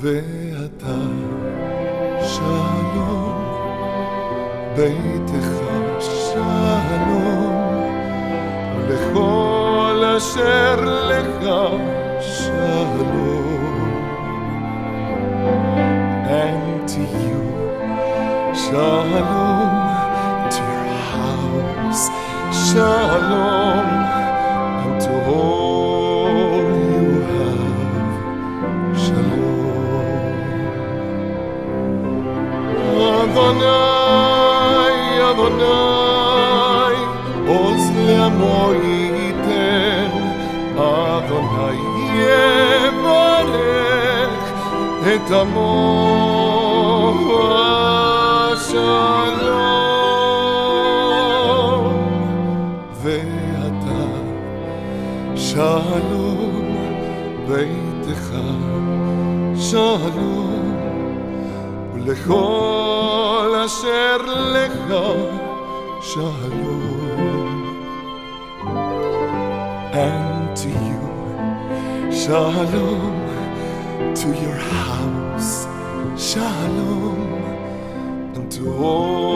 ואתה שלום, ביתך שלום, לכל אשר לך שלום. And to you, shalom, to your house, shalom, Adonai, Adonai, עוז לעמו ייתן, אדוני יברך את עמו השלום. ואתה שלום, ביתך שלום. ולכל ser shalom. And to you, shalom. To your house, shalom. And to all.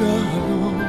shalom.